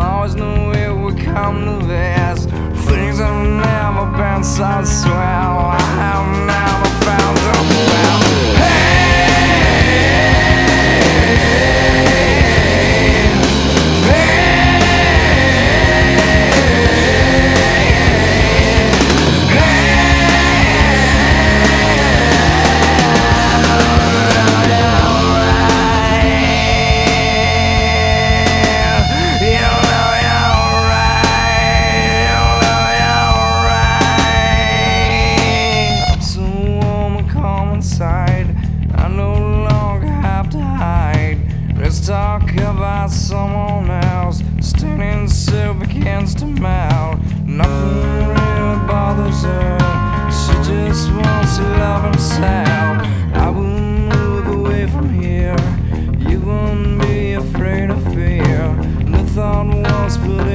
always knew it would come to this. Things have never been so swell. I no longer have to hide. Let's talk about someone else. Standing still begins to melt. Nothing really bothers her. She just wants to love herself. I will move away from here. You won't be afraid of fear. The thought was believed.